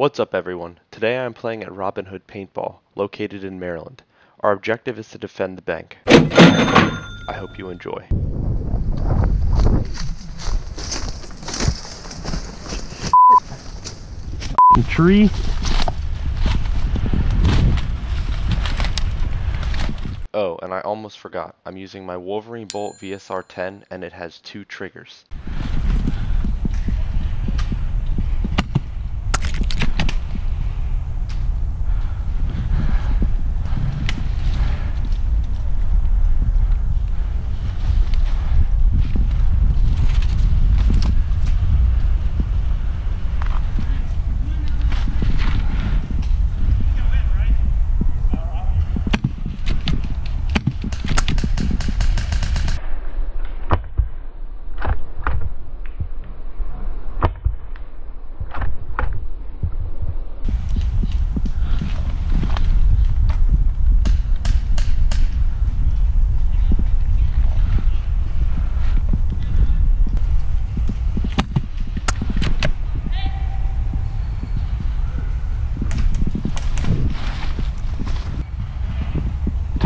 What's up everyone? Today I am playing at Robin Hood Paintball, located in Maryland. Our objective is to defend the bank. I hope you enjoy. Tree. Oh, and I almost forgot. I'm using my Wolverine Bolt VSR 10 and it has two triggers.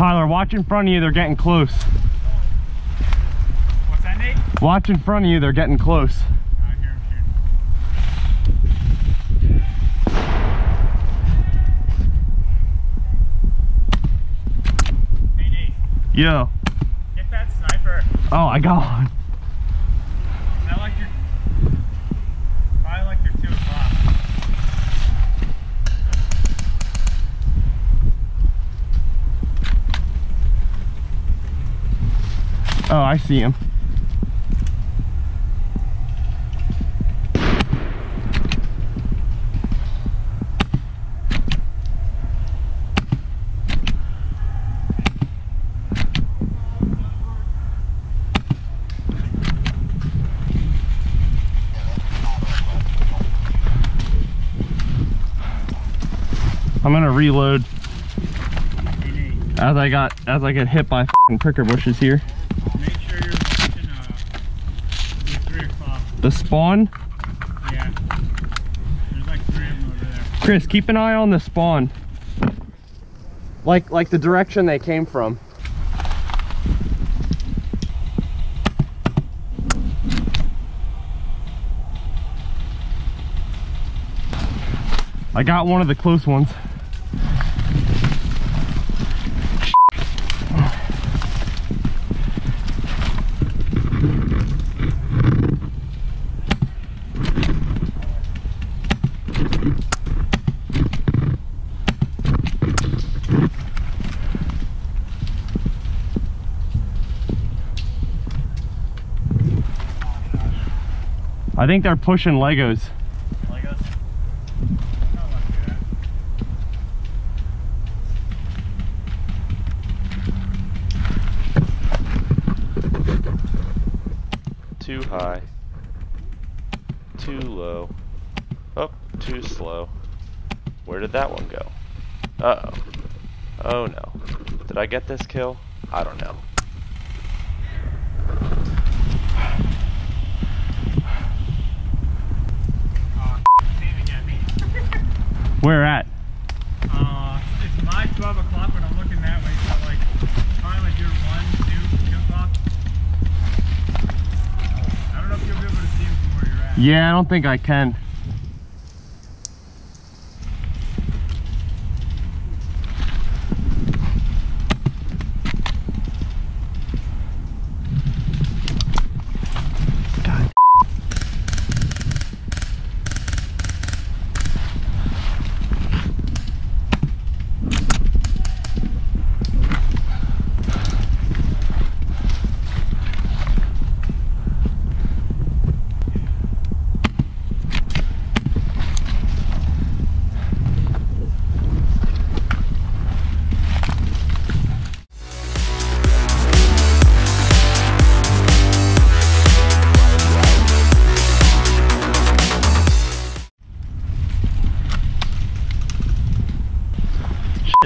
Tyler, watch in front of you, they're getting close. What's that, Nate? Watch in front of you, they're getting close. Here, here. Hey, Nate, Yo. get that sniper. Oh, I got one. Is that like your, probably like your two o'clock. Oh, I see him. I'm gonna reload as I got as I get hit by pricker bushes here. make sure you're watching, uh, your three o'clock. The spawn, Yeah. Like. Chris, keep an eye on the spawn. Like like the direction they came from. I got one of the close ones. I think they're pushing Legos. Legos? Not like that. Too high. Too low. Oh, too slow. Where did that one go? Uh-oh. Oh no. Did I get this kill? I don't know. Oh, it's aiming at me. Where at? Uh, it's my 12 o'clock when I'm looking that way, so like, probably like your 1, 2, 2 o'clock. I don't know if you'll be able to see him from where you're at. Yeah, I don't think I can.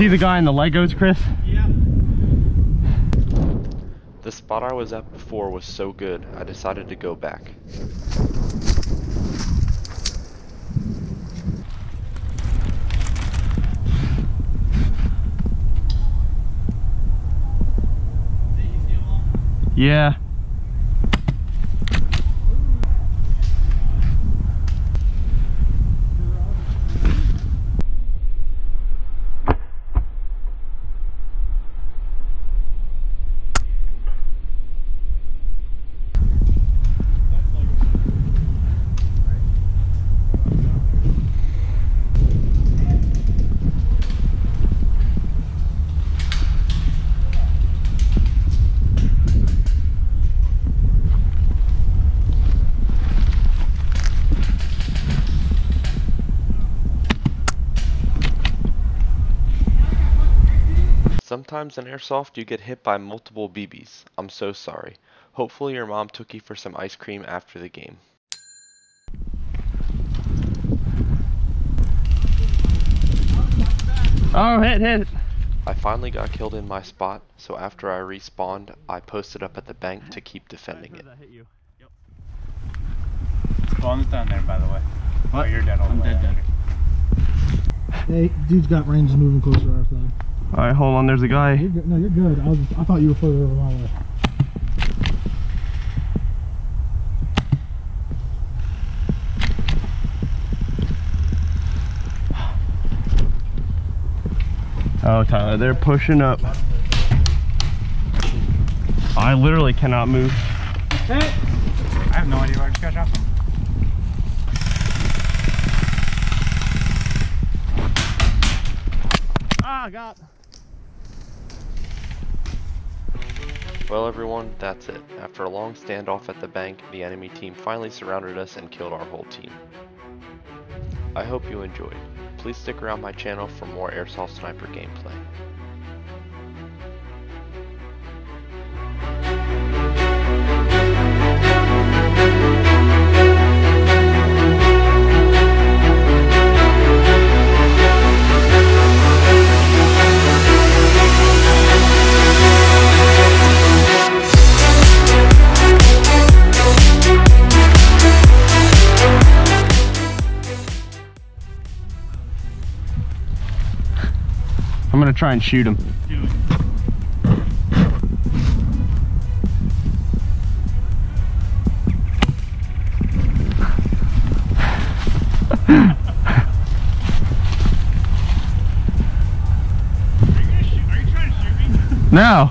see the guy in the Legos, Chris? Yeah. The spot I was at before was so good, I decided to go back. Did you see them all? Yeah. Sometimes in airsoft you get hit by multiple BBs. I'm so sorry. Hopefully your mom took you for some ice cream after the game. Oh, hit, hit. I finally got killed in my spot, so after I respawned, I posted up at the bank to keep defending it. Yep. Spawn's down there, by the way. What? Oh, you're dead all the I'm dead, dead. Hey, dude's got ranges moving closer to our side. All right, hold on. There's a guy. You're good. No, you're good. I was I thought you were further over my way. Oh, Tyler, they're pushing up. I literally cannot move. I have no idea where I just got shot from. Ah, got. Well everyone, that's it. After a long standoff at the bank, the enemy team finally surrounded us and killed our whole team. I hope you enjoyed. Please stick around my channel for more Airsoft Sniper gameplay. I'm gonna try and shoot him. Are shoot, are you trying to shoot? No.